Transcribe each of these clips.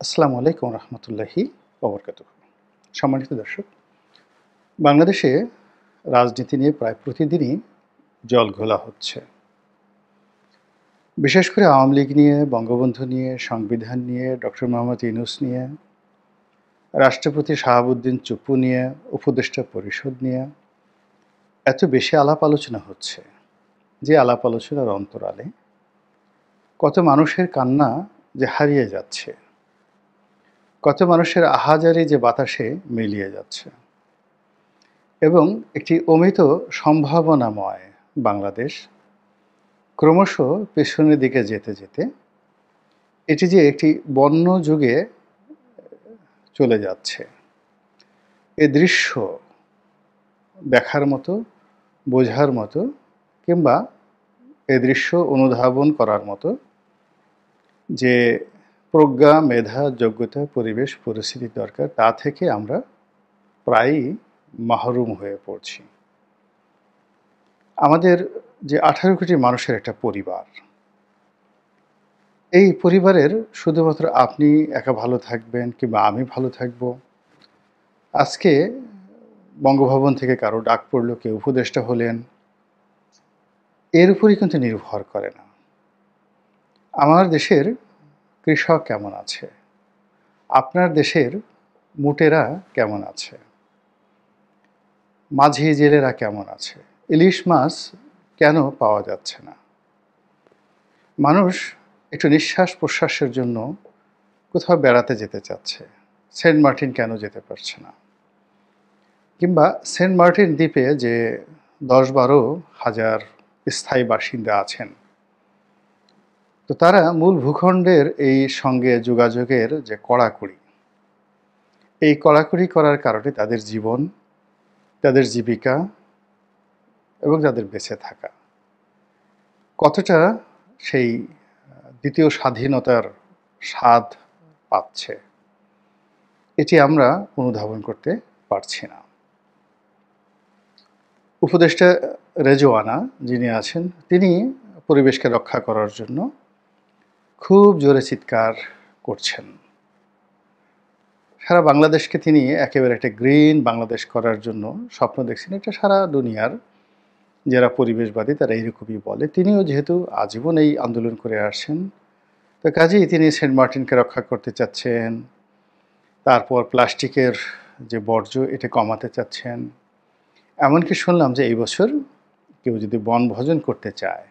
আসসালামু আলাইকুম রহমতুল্লাহি ওবরকাত সম্মানিত দর্শক, বাংলাদেশে রাজনীতি নিয়ে প্রায় প্রতিদিনই জল ঘোলা হচ্ছে। বিশেষ করে আওয়ামী লীগ নিয়ে, বঙ্গবন্ধু নিয়ে, সংবিধান নিয়ে, ডক্টর মোহাম্মদ ইউনুস নিয়ে, রাষ্ট্রপতি শাহাবুদ্দিন চুপু নিয়ে, উপদেষ্টা পরিষদ নিয়ে এত বেশি আলাপ আলোচনা হচ্ছে যে আলাপ আলোচনার অন্তরালে কত মানুষের কান্না যে হারিয়ে যাচ্ছে। কত মানুষের আহাজারি যে বাতাসে মিলিয়ে যাচ্ছে। এবং একটি অমিত সম্ভাবনাময় বাংলাদেশ ক্রমশ পেছনের দিকে যেতে যেতে এটি যে একটি বন্য যুগে চলে যাচ্ছে। এ দৃশ্য দেখার মতো, বোঝার মতো কিংবা এ দৃশ্য অনুধাবন করার মতো যে প্রজ্ঞা, মেধা, যোগ্যতা, পরিবেশ, পরিস্থিতি দরকার, তা থেকে আমরা প্রায়ই মাহরুম হয়ে পড়ছি। আমাদের যে আঠারো কোটি মানুষের একটা পরিবার, এই পরিবারের শুধুমাত্র আপনি একা ভালো থাকবেন কিংবা আমি ভালো থাকব? আজকে বঙ্গভবন থেকে কারও ডাক পড়ল, কেউ উপদেষ্টা হলেন, এর উপরই কিন্তু নির্ভর করে না। আমার দেশের কৃষক কেমন আছে? আপনার দেশের মুটেরা কেমন আছে? মাঝি জেলেরা কেমন আছে? ইলিশ মাছ কেন পাওয়া যাচ্ছে না? মানুষ একটু নিঃশ্বাস প্রশ্বাসের জন্য কোথাও বেড়াতে যেতে চাচ্ছে। সেন্ট মার্টিন কেন যেতে পারছে না? কিংবা সেন্ট মার্টিন দ্বীপে যে দশ বারো হাজার স্থায়ী বাসিন্দা আছেন তো তারা মূল ভূখণ্ডের এই সঙ্গে যোগাযোগের যে কড়াকড়ি, এই কড়াকড়ি করার কারণে তাদের জীবন, তাদের জীবিকা এবং তাদের বেঁচে থাকা। কতটা সেই দ্বিতীয় স্বাধীনতার স্বাদ পাচ্ছে, এটি আমরা অনুধাবন করতে পারছি না। উপদেষ্টা রেজওয়ানা যিনি আছেন, তিনি পরিবেশকে রক্ষা করার জন্য খুব জোরে চিৎকার করছেন। সারা বাংলাদেশকে তিনি একেবারে একটা গ্রিন বাংলাদেশ করার জন্য স্বপ্ন দেখছেন। এটা সারা দুনিয়ার যারা পরিবেশবাদী, তারা এইরকমই বলে। তিনিও যেহেতু আজীবন এই আন্দোলন করে আসছেন, তো কাজেই তিনি সেন্ট মার্টিনকে রক্ষা করতে চাচ্ছেন, তারপর প্লাস্টিকের যে বর্জ্য, এটা কমাতে চাচ্ছেন। এমনকি শুনলাম যে এই বছর কেউ যদি বনভোজন করতে চায়,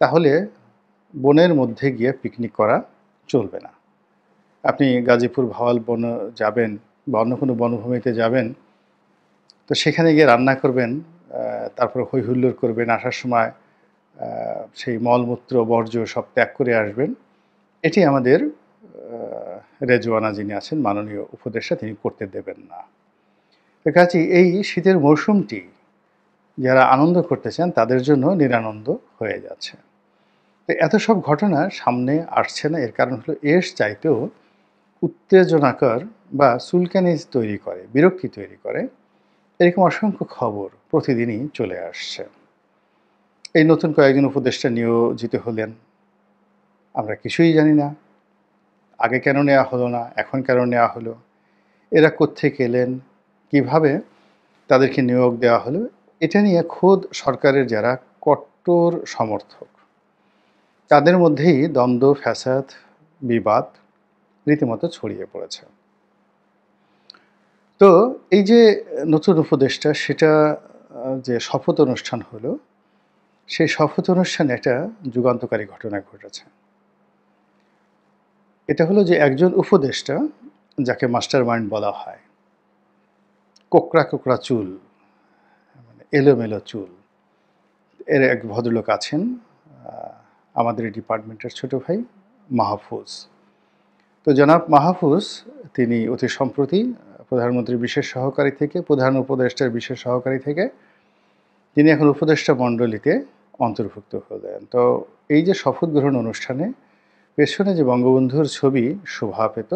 তাহলে বনের মধ্যে গিয়ে পিকনিক করা চলবে না। আপনি গাজীপুর ভাওয়াল বন যাবেন বা অন্য কোনো বনভূমিতে যাবেন, তো সেখানে গিয়ে রান্না করবেন তারপর হই হুল্লোড় করবেন, আসার সময় সেই মলমূত্র, বর্জ্য সব ত্যাগ করে আসবেন। এটি আমাদের রেজওয়ানা যিনি আছেন, মাননীয় উপদেষ্টা, তিনি করতে দেবেন না। কাজে এই শীতের মৌসুমটি, যারা আনন্দ করতে চান, তাদের জন্য নিরানন্দ হয়ে যাচ্ছে। তো এত সব ঘটনা সামনে আসছে না, এর কারণ হলো এর চাইতেও উত্তেজনাকর বা সুলকানিজ তৈরি করে, বিরক্তি তৈরি করে, এরকম অসংখ্য খবর প্রতিদিনই চলে আসছে। এই নতুন কয়েকজন উপদেষ্টা নিয়োজিত হলেন, আমরা কিছুই জানি না, আগে কেন নেওয়া হলো না, এখন কেন নেওয়া হলো, এরা কোত্থেকে এলেন, কীভাবে তাদেরকে নিয়োগ দেওয়া হলো, এটা নিয়ে খোদ সরকারের যারা কট্টর সমর্থক তাদের মধ্যেই দ্বন্দ্ব, ফ্যাসাদ, বিবাদ রীতিমতো ছড়িয়ে পড়েছে। তো এই যে নতুন উপদেশটা সেটা যে শপথ অনুষ্ঠান হলো, সেই শপথ অনুষ্ঠানে একটা যুগান্তকারী ঘটনা ঘটেছে। এটা হলো যে একজন উপদেষ্টা, যাকে মাস্টার মাইন্ড বলা হয়, কোকড়া কোকড়া চুল মানে এলোমেলো চুল, এর এক ভদ্রলোক আছেন আমাদের এই ডিপার্টমেন্টের ছোট ভাই মাহফুজ। তো জনাব মাহফুজ, তিনি অতি সম্প্রতি প্রধানমন্ত্রীর বিশেষ সহকারী থেকে, প্রধান উপদেষ্টার বিশেষ সহকারী থেকে, তিনি এখন উপদেষ্টা মণ্ডলীতে অন্তর্ভুক্ত হলেন। তো এই যে শপথ গ্রহণ অনুষ্ঠানে পেছনে যে বঙ্গবন্ধুর ছবি শোভা পেত,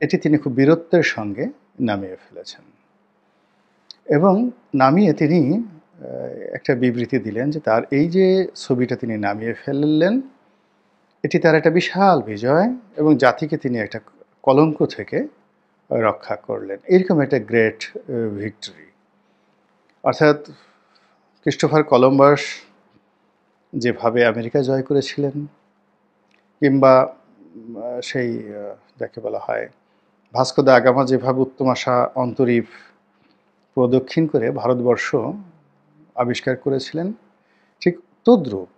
এটি তিনি খুব বীরত্বের সঙ্গে নামিয়ে ফেলেছেন। এবং নামিয়ে তিনি একটা বিবৃতি দিলেন যে তার এই যে ছবিটা তিনি নামিয়ে ফেললেন, এটি তার একটা বিশাল বিজয় এবং জাতিকে তিনি একটা কলঙ্ক থেকে রক্ষা করলেন। এরকম একটা গ্রেট ভিক্টরি অর্থাৎ ক্রিস্টোফার কলম্বাস যেভাবে আমেরিকা জয় করেছিলেন, কিংবা সেই যাকে বলা হয় ভাস্কো দা আগামা যেভাবে উত্তম আশা অন্তরীপ প্রদক্ষিণ করে ভারতবর্ষ আবিষ্কার করেছিলেন ঠিক তদ্রূপ।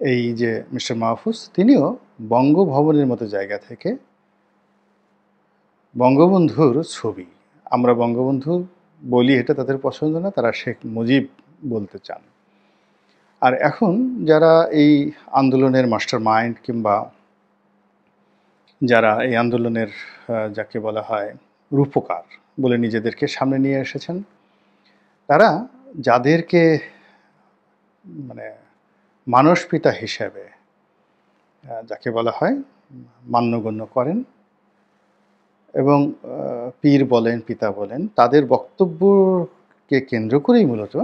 এই যে মিস্টার মাহফুজ, তিনিও বঙ্গভবনের মতো জায়গা থেকে বঙ্গবন্ধুর ছবি। আমরা বঙ্গবন্ধু বলি এটা তাদের পছন্দ না, তারা শেখ মুজিব বলতে চান। আর এখন যারা এই আন্দোলনের মাস্টার মাইন্ড কিংবা যারা এই আন্দোলনের যাকে বলা হয় রূপকার বলে নিজেদেরকে সামনে নিয়ে এসেছেন, তারা যাদেরকে মানে মানস পিতা হিসেবে যাকে বলা হয়, মান্যগণ্য করেন এবং পীর বলেন, পিতা বলেন, তাদের বক্তব্যকে কেন্দ্র করেই মূলত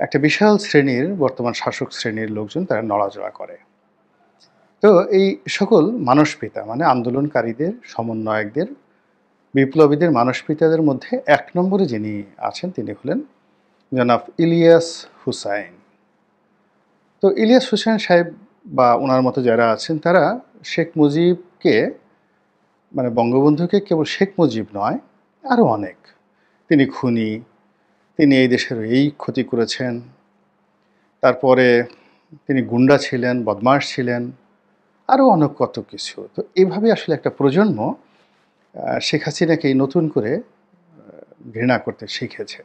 একটা বিশাল শ্রেণির, বর্তমান শাসক শ্রেণির লোকজন তারা নড়াচড়া করে। তো এই সকল মানসপিতা মানে আন্দোলনকারীদের, সমন্বয়কদের, বিপ্লবীদের মানসপিতাদের মধ্যে এক নম্বরে যিনি আছেন, তিনি হলেন জনাব ইলিয়াস হুসাইন। তো ইলিয়াস হুসাইন সাহেব বা ওনার মতো যারা আছেন, তারা শেখ মুজিবকে মানে বঙ্গবন্ধুকে কেবল শেখ মুজিব নয় আরও অনেক। তিনি খুনি, তিনি এই দেশের এই ক্ষতি করেছেন। তারপরে তিনি গুন্ডা ছিলেন বদমাস ছিলেন আরও অনেক কত কিছু। তো এইভাবে আসলে একটা প্রজন্ম শেখ হাসিনাকে নতুন করে ঘৃণা করতে শিখেছে।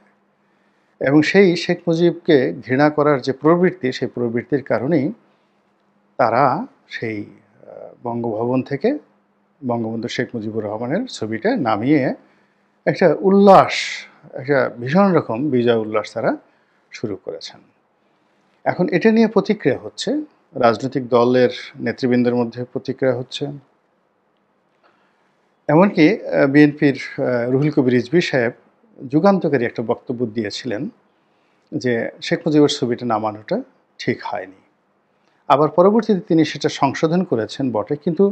এবং সেই শেখ মুজিবকে ঘৃণা করার যে প্রবৃত্তি, সেই প্রবৃত্তির কারণেই তারা সেই বঙ্গভবন থেকে বঙ্গবন্ধু শেখ মুজিবুর রহমানের ছবিটা নামিয়ে একটা উল্লাস, একটা ভীষণ রকম বিজয় উল্লাস তারা শুরু করেছেন। এখন এটা নিয়ে প্রতিক্রিয়া হচ্ছে, রাজনৈতিক দলের নেতৃবৃন্দের মধ্যে প্রতিক্রিয়া হচ্ছে। এমনকি বিএনপির রুহুল কবির রিজবি সাহেব যুগান্তকারী একটা বক্তব্য দিয়েছিলেন যে শেখ মুজিবুর ছবিটা নামানোটা ঠিক হয়নি। আবার পরবর্তীতে তিনি সেটা সংশোধন করেছেন বটে, কিন্তু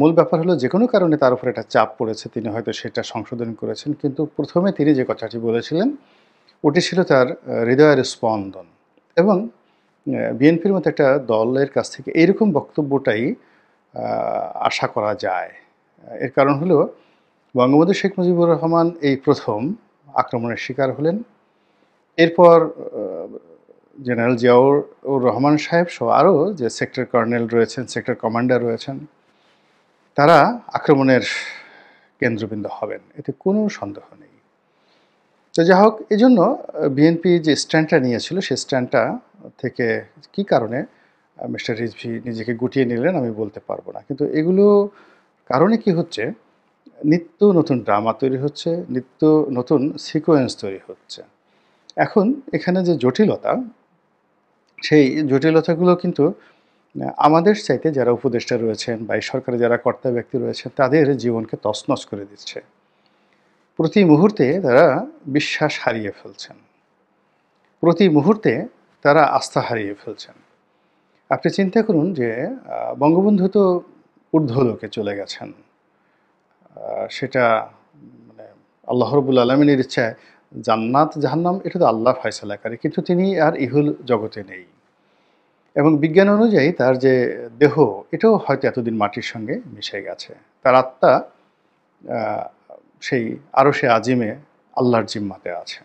মূল ব্যাপার হলো যে কোনো কারণে তার উপর একটা চাপ পড়েছে, তিনি হয়তো সেটা সংশোধন করেছেন, কিন্তু প্রথমে তিনি যে কথাটি বলেছিলেন, ওটি ছিল তার হৃদয়ের স্পন্দন। এবং বিএনপির মতো একটা দলের কাছ থেকে এইরকম বক্তব্যটাই আশা করা যায়। এর কারণ হলো বঙ্গবন্ধু শেখ মুজিবুর রহমান এই প্রথম আক্রমণের শিকার হলেন। এরপর জেনারেল জিয়াউর রহমান সাহেব সহ আরও যে সেক্টর কর্নেল রয়েছেন, সেক্টর কমান্ডার রয়েছেন, তারা আক্রমণের কেন্দ্রবিন্দু হবেন। এতে কোনো সন্দেহ নেই। তো যা হোক এই জন্য বিএনপি যে স্ট্যান্ডটা নিয়েছিল সেই স্ট্যান্ডটা থেকে কি কারণে মিস্টার রিজভি নিজেকে গুটিয়ে নিলেন আমি বলতে পারব না। কিন্তু এগুলো কারণে কি হচ্ছে নিত্য নতুন ড্রামা তৈরি হচ্ছে, নিত্য নতুন সিকোয়েন্স তৈরি হচ্ছে। এখন এখানে যে জটিলতা, সেই জটিলতাগুলো কিন্তু আমাদের চাইতে যারা উপদেষ্টা রয়েছেন বা এই সরকারে যারা কর্তা ব্যক্তি রয়েছেন তাদের জীবনকে তছনছ করে দিচ্ছে। প্রতি মুহূর্তে তারা বিশ্বাস হারিয়ে ফেলছেন। প্রতি মুহূর্তে তারা আস্থা হারিয়ে ফেলছেন। আপনি চিন্তা করুন যে বঙ্গবন্ধু তো ঊর্ধ্বলোকে চলে গেছেন। সেটা মানে আল্লাহ রবুল আলমিনের ইচ্ছায় জান্নাত, জাহান্নাম, এটা তো আল্লাহ ফয়সালাকারী কিন্তু তিনি আর ইহুল জগতে নেই। এবং বিজ্ঞান অনুযায়ী তার যে দেহ, এটাও হয়তো এতদিন মাটির সঙ্গে মিশে গেছে। তার আত্মা সেই আরও সে আজিমে আল্লাহর জিম্মাতে আছে।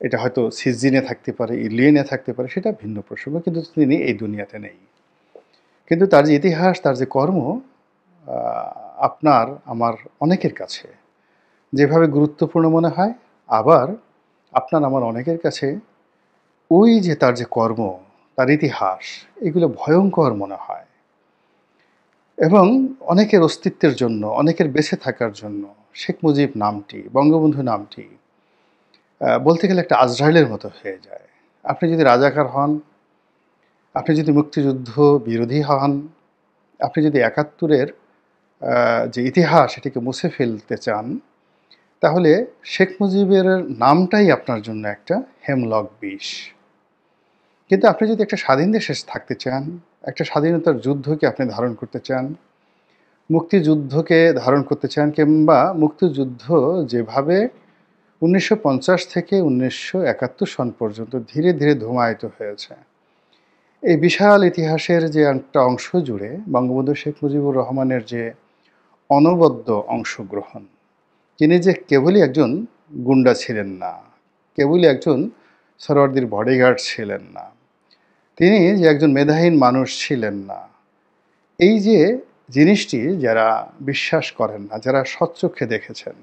এটা হয়তো সিজিনে থাকতে পারে ইলিয়েনে থাকতে পারে, সেটা ভিন্ন প্রসঙ্গ, কিন্তু তিনি এই দুনিয়াতে নেই। কিন্তু তার যে ইতিহাস, তার যে কর্ম আপনার, আমার অনেকের কাছে। যেভাবে গুরুত্বপূর্ণ মনে হয়, আবার আপনার, আমার অনেকের কাছে ওই যে তার যে কর্ম, তার ইতিহাস, এগুলো ভয়ঙ্কর মনে হয়। এবং অনেকের অস্তিত্বের জন্য, অনেকের বেঁচে থাকার জন্য, শেখ মুজিব নামটি, বঙ্গবন্ধু নামটি বলতে গেলে একটা আজরাইলের মতো হয়ে যায়। আপনি যদি রাজাকার হন, আপনি যদি মুক্তিযুদ্ধ বিরোধী হন, আপনি যদি একাত্তরের যে ইতিহাস এটিকে মুছে ফেলতে চান, তাহলে শেখ মুজিবের নামটাই আপনার জন্য একটা হেমলক বিষ। কিন্তু আপনি যদি একটা স্বাধীন দেশে থাকতে চান, একটা স্বাধীনতার যুদ্ধকে আপনি ধারণ করতে চান, মুক্তিযুদ্ধকে ধারণ করতে চান, কিংবা মুক্তিযুদ্ধ যেভাবে উনিশশো পঞ্চাশ থেকে উনিশশো একাত্তর সন পর্যন্ত ধীরে ধীরে ধুমায়িত হয়েছে, এই বিশাল ইতিহাসের যে একটা অংশ জুড়ে বঙ্গবন্ধু শেখ মুজিবুর রহমানের যে অনবদ্য অংশগ্রহণ। তিনি যে কেবলই একজন গুন্ডা ছিলেন না, কেবলই একজন সরওয়ার্দির বডিগার্ড ছিলেন না, তিনি যে একজন মেধাহীন মানুষ ছিলেন না, এই যে জিনিসটি যারা বিশ্বাস করেন না, যারা সচ্চক্ষে দেখেছেন,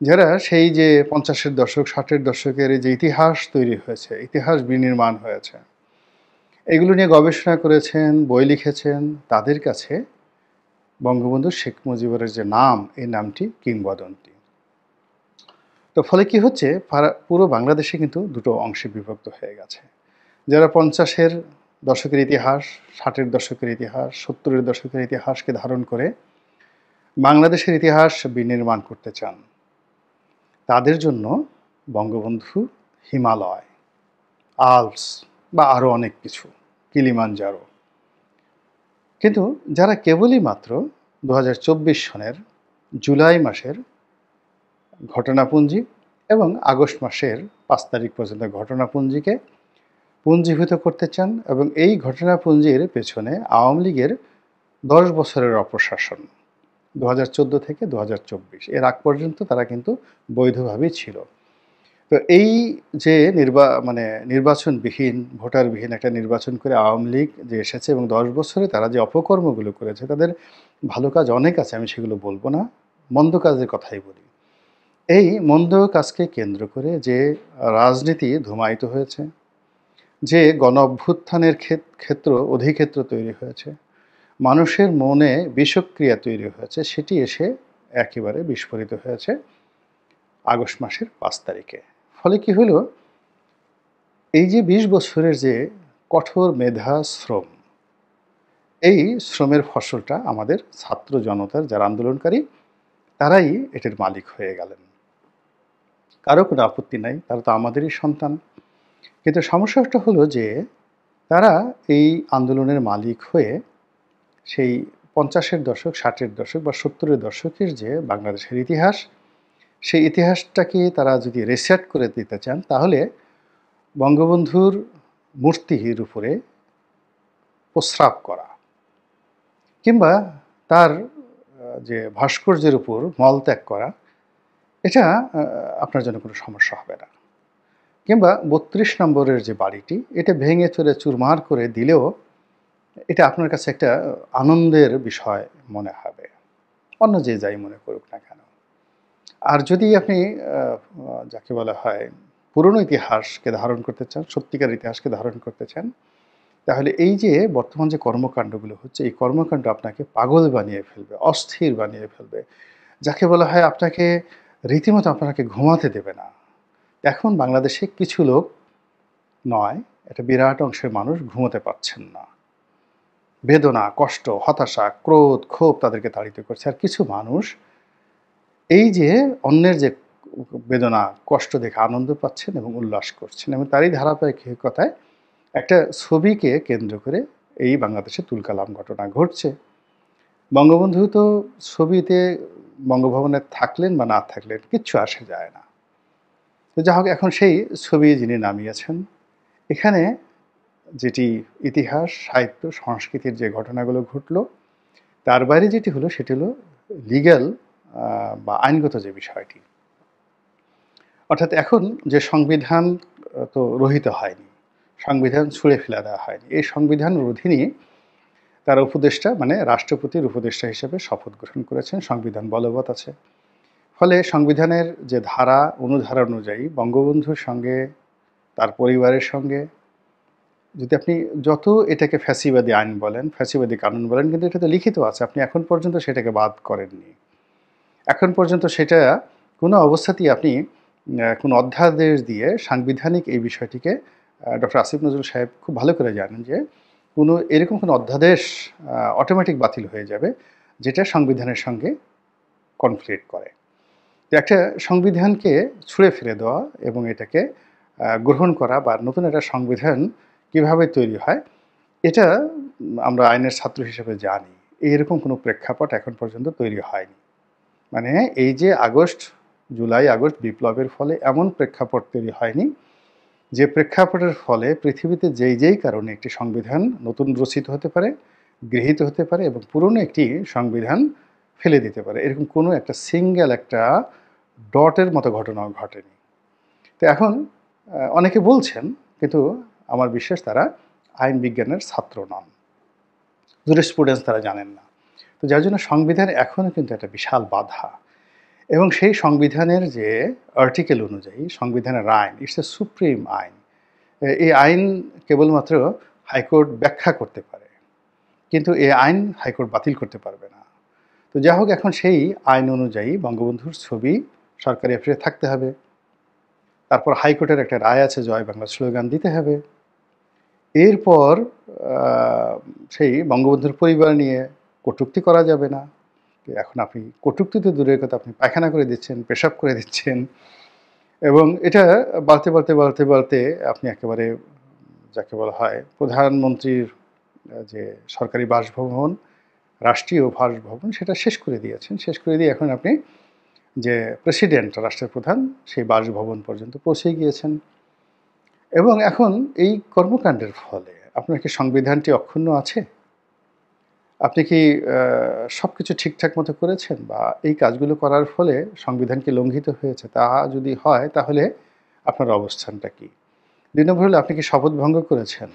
যারা সেই যে পঞ্চাশের দশক, ষাটের দশকের যে ইতিহাস তৈরি হয়েছে, ইতিহাস বিনির্মাণ হয়েছে, এগুলো নিয়ে গবেষণা করেছেন, বই লিখেছেন, তাদের কাছে বঙ্গবন্ধু শেখ মুজিবুরের যে নাম, এই নামটি কিংবদন্তি। তো ফলে কি হচ্ছে? পুরো বাংলাদেশে কিন্তু দুটো অংশে বিভক্ত হয়ে গেছে। যারা পঞ্চাশের দশকের ইতিহাস, ষাটের দশকের ইতিহাস, সত্তরের দশকের ইতিহাসকে ধারণ করে বাংলাদেশের ইতিহাস বিনির্মাণ করতে চান, তাদের জন্য বঙ্গবন্ধু হিমালয়, আলস বা আরও অনেক কিছু কিলিমানজারো কিন্তু যারা কেবলই মাত্র দু হাজার চব্বিশ সনের জুলাই মাসের ঘটনাপুঞ্জি এবং আগস্ট মাসের পাঁচ তারিখ পর্যন্ত ঘটনাপুঞ্জিকে পুঞ্জীভূত করতে চান এবং এই ঘটনাপুঞ্জির পেছনে আওয়ামী লীগের দশ বছরের অপশাসন দু হাজার চোদ্দ থেকে দু হাজার চব্বিশ। এর আগ পর্যন্ত তারা কিন্তু বৈধভাবেই ছিল। তো এই যে নির্বা মানে নির্বাচনবিহীন, ভোটারবিহীন একটা নির্বাচন করে আওয়ামী লীগ যে এসেছে এবং দশ বছরে তারা যে অপকর্মগুলো করেছে, তাদের ভালো কাজ অনেক আছে, আমি সেগুলো বলব না। মন্দ কাজের কথাই বলি। এই মন্দ কাজকে কেন্দ্র করে যে রাজনীতি ধুমায়িত হয়েছে, যে গণ অভ্যুত্থানের ক্ষেত্র, অধিক্ষেত্র তৈরি হয়েছে, মানুষের মনে বিষক্রিয়া তৈরি হয়েছে, সেটি এসে একেবারে বিস্ফোরিত হয়েছে আগস্ট মাসের পাঁচ তারিখে। ফলে কি হলো? এই যে ২০ বছরের যে কঠোর মেধা শ্রম, এই শ্রমের ফসলটা আমাদের ছাত্র জনতার যারা আন্দোলনকারী, তারাই এটির মালিক হয়ে গেলেন। কারও কোনো আপত্তি নাই, তারা তো আমাদেরই সন্তান। কিন্তু সমস্যাটা হলো যে, তারা এই আন্দোলনের মালিক হয়ে সেই পঞ্চাশের দশক, ষাটের দশক বা সত্তরের দশকের যে বাংলাদেশের ইতিহাস সেই ইতিহাসটাকে তারা যদি রিসেট করে দিতে চান, তাহলে বঙ্গবন্ধুর মূর্তির উপরে প্রস্রাব করা কিংবা তার যে ভাস্কর্যের উপর মলত্যাগ করা, এটা আপনার জন্য কোনো সমস্যা হবে না। কিংবা বত্রিশ নম্বরের যে বাড়িটি, এটা ভেঙে চলে চুরমার করে দিলেও এটা আপনার কাছে একটা, আনন্দের বিষয় মনে হবে। অন্য যে যাই মনে করুক না কেন। আর যদি আপনি যাকে বলা হয় পুরনো ইতিহাসকে ধারণ করতে চান সত্যিকার ইতিহাসকে ধারণ করতে চান, তাহলে এই যে বর্তমান যে কর্মকাণ্ডগুলো হচ্ছে, এই কর্মকাণ্ড আপনাকে পাগল বানিয়ে ফেলবে, অস্থির বানিয়ে ফেলবে। যাকে বলা হয় আপনাকে রীতিমতো আপনাকে ঘুমাতে দেবে না। এখন বাংলাদেশে কিছু লোক নয়, একটা বিরাট অংশের মানুষ ঘুমোতে পারছেন না। বেদনা, কষ্ট, হতাশা, ক্রোধ, ক্ষোভ তাদেরকে তাড়িত করছে। আর কিছু মানুষ এই যে অন্যের যে বেদনা, কষ্ট দেখে আনন্দ পাচ্ছেন এবং উল্লাস করছেন, এবং তারই ধারাবাহিকতায় একটা ছবিকে কেন্দ্র করে এই বাংলাদেশে তুলকালাম ঘটনা ঘটছে। বঙ্গবন্ধু তো ছবিতে বঙ্গভবনে থাকলেন বা না থাকলেন, কিচ্ছু আসে যায় না। তো যা হোক এখন সেই ছবি যিনি নামিয়েছেন, এখানে যেটি ইতিহাস, সাহিত্য, সংস্কৃতির যে ঘটনাগুলো ঘটল, তার বাইরে যেটি হলো, সেটি হলো লিগ্যাল বা আইনগত যে বিষয়টি। অর্থাৎ এখন যে সংবিধান তো রহিত হয়নি, সংবিধান ছুঁড়ে ফেলে দেওয়া হয়নি, এই সংবিধান অধীনে তার উপদেষ্টা মানে রাষ্ট্রপতির উপদেষ্টা হিসেবে শপথ গ্রহণ করেছেন, সংবিধান বলবৎ আছে। ফলে সংবিধানের যে ধারা, অনুধারা অনুযায়ী বঙ্গবন্ধুর সঙ্গে, তার পরিবারের সঙ্গে, যদি আপনি যত এটাকে ফ্যাসিবাদী আইন বলেন, ফ্যাসিবাদী কানুন বলেন, কিন্তু এটা তো লিখিত আছে, আপনি এখন পর্যন্ত সেটাকে বাদ করেননি। এখন পর্যন্ত সেটা কোনো অবস্থাতেই আপনি কোনো অধ্যাদেশ দিয়ে সাংবিধানিক এই বিষয়টিকে ডক্টর আসিফ নজরুল সাহেব খুব ভালো করে জানেন যে কোনো, এরকম কোনো অধ্যাদেশ অটোমেটিক বাতিল হয়ে যাবে যেটা সংবিধানের সঙ্গে কনফ্লিক্ট করে। একটা সংবিধানকে ছুঁড়ে ফেলে দেওয়া এবং এটাকে গ্রহণ করা বা নতুন একটা সংবিধান কীভাবে তৈরি হয়, এটা আমরা আইনের ছাত্র হিসেবে জানি। এইরকম কোনো প্রেক্ষাপট এখন পর্যন্ত তৈরি হয়নি। মানে এই যে আগস্ট, জুলাই, আগস্ট বিপ্লবের ফলে এমন প্রেক্ষাপট তৈরি হয়নি, যে প্রেক্ষাপটের ফলে পৃথিবীতে যেই যেই কারণে একটি সংবিধান নতুন রচিত হতে পারে, গৃহীত হতে পারে এবং পুরনো একটি সংবিধান ফেলে দিতে পারে। এরকম কোনো একটা সিঙ্গেল একটা ডটের মতো ঘটনা ঘটেনি। তো এখন অনেকে বলছেন, কিন্তু আমার বিশ্বাস তারা আইন বিজ্ঞানের ছাত্র নন। স্টুডেন্টস তারা জানেন না। তো যার জন্য সংবিধান এখনও কিন্তু একটা বিশাল বাধা। এবং সেই সংবিধানের যে আর্টিকেল অনুযায়ী, সংবিধানের আইন ইটস এ সুপ্রিম আইন, এই আইন কেবলমাত্র হাইকোর্ট ব্যাখ্যা করতে পারে। কিন্তু এই আইন হাইকোর্ট বাতিল করতে পারবে না। তো যা হোক, এখন সেই আইন অনুযায়ী বঙ্গবন্ধুর ছবি সরকারি অফিসে থাকতে হবে। তারপর হাইকোর্টের একটা রায় আছে, জয় বাংলা স্লোগান দিতে হবে। এরপর সেই বঙ্গবন্ধুর পরিবার নিয়ে কটুক্তি করা যাবে না। এখন আপনি কটুক্তিতে দূরের কথা আপনি পায়খানা করে দিচ্ছেন, পেশাব করে দিচ্ছেন এবং এটা বাড়তে বাড়তে বাড়তে বাড়তে আপনি একেবারে যাকে বলা হয় প্রধানমন্ত্রীর যে সরকারি বাসভবন, রাষ্ট্রীয় বাসভবন সেটা শেষ করে দিয়েছেন। শেষ করে দিয়ে এখন আপনি যে প্রেসিডেন্ট রাষ্ট্রের প্রধান সেই বাসভবন পর্যন্ত পৌঁছে গিয়েছেন। এবং এখন এই কর্মকাণ্ডের ফলে আপনার কি সংবিধানটি অক্ষুণ্ণ আছে? আপনি কি সব কিছু ঠিকঠাক মতো করেছেন বা এই কাজগুলো করার ফলে সংবিধান কি লঙ্ঘিত হয়েছে? তা যদি হয়, তাহলে আপনার অবস্থানটা কি? দুই নম্বর হলে, আপনি কি শপথ ভঙ্গ করেছেন?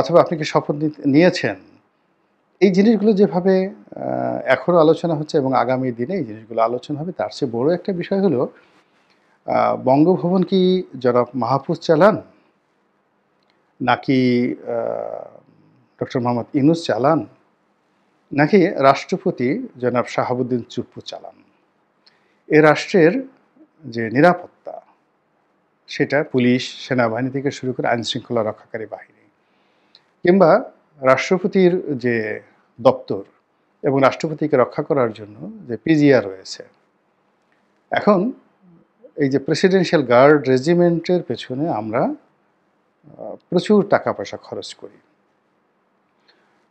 অথবা আপনি কি শপথ নিয়েছেন? এই জিনিসগুলো যেভাবে এখনও আলোচনা হচ্ছে এবং আগামী দিনে এই জিনিসগুলো আলোচনা হবে, তার চেয়ে বড় একটা বিষয় হলো বঙ্গভবন কি জনাব মাহফুজ চালান? নাকি ডক্টর মোহাম্মদ ইনুস চালান? নাকি রাষ্ট্রপতি জনাব শাহাবুদ্দিন চুপ্পু চালান? এ রাষ্ট্রের যে নিরাপত্তা, সেটা পুলিশ, সেনাবাহিনী থেকে শুরু করে আইনশৃঙ্খলা রক্ষাকারী বাহিনী কিংবা রাষ্ট্রপতির যে দপ্তর এবং রাষ্ট্রপতিকে রক্ষা করার জন্য যে পিজিআর রয়েছে, এখন এই যে প্রেসিডেন্সিয়াল গার্ড রেজিমেন্টের পেছনে আমরা প্রচুর টাকা পয়সা খরচ করি।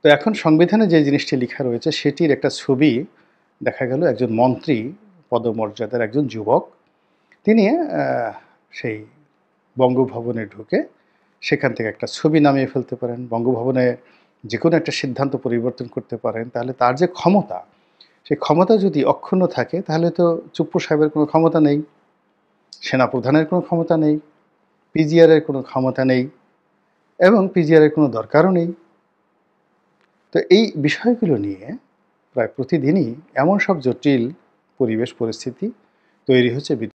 তো এখন সংবিধানে যে জিনিসটি লেখা রয়েছে, সেটির একটা ছবি দেখা গেল একজন মন্ত্রী, পদমর্যাদার একজন যুবক। তিনি সেই বঙ্গভবনে ঢুকে সেখান থেকে একটা ছবি নামিয়ে ফেলতে পারেন। বঙ্গভবনে যে কোনো একটা সিদ্ধান্ত পরিবর্তন করতে পারেন। তাহলে তার যে ক্ষমতা, সেই ক্ষমতা যদি অক্ষুণ্ণ থাকে, তাহলে তো চুপ্পু সাহেবের কোনো ক্ষমতা নেই, সেনাপ্রধানের কোনো ক্ষমতা নেই, পিজিআরের কোনো ক্ষমতা নেই এবং পিজিআরের কোনো দরকারও নেই। তো এই বিষয়গুলো নিয়ে প্রায় প্রতিদিনই এমন সব জটিল পরিবেশ পরিস্থিতি তৈরি হচ্ছে